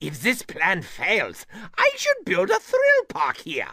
If this plan fails, I should build a thrill park here.